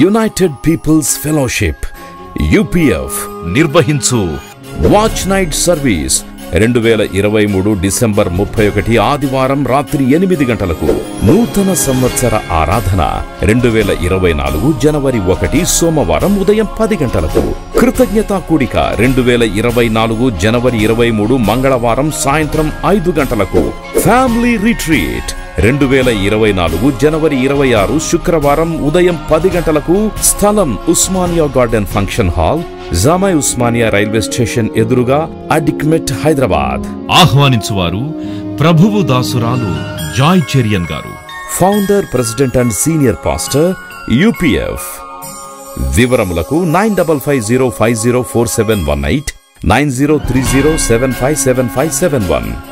United peoples Fellowship UPF నిర్వహించు. Watch night service రెండు వేల ఇరవై మూడు డిసెంబర్ ముప్పై ఒకటి ఆదివారం రాత్రి ఎనిమిది గంటలకు. నూతన సంవత్సర ఆరాధన రెండు వేల ఇరవై నాలుగు జనవరి ఒకటి సోమవారం ఉదయం పది గంటలకు. కృతజ్ఞతా కూడిక రెండు వేల ఇరవై నాలుగు జనవరి ఇరవై మూడు మంగళవారం సాయంత్రం ఐదు గంటలకు. ఫ్యామిలీ రిట్రీట్ రెండు వేల ఇరవై నాలుగు జనవరి ఇరవై ఆరు శుక్రవారం ఉదయం పది గంటలకు స్థలం Osmania garden function hall Jamai Osmania railway station ఎదురుగా అడిక్మెట్ హైదరాబాద్. ఆహ్వానించువారు ప్రభువు దాసురాలు జాయ్ చెరియన్ గారు. Founder president and senior pastor UPF. వివరములకు nine double five zero five zero four seven one eight nine zero three zero seven five seven five seven one.